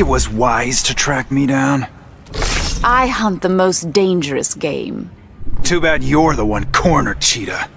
it was wise to track me down? I hunt the most dangerous game. Too bad you're the one cornered, Cheetah.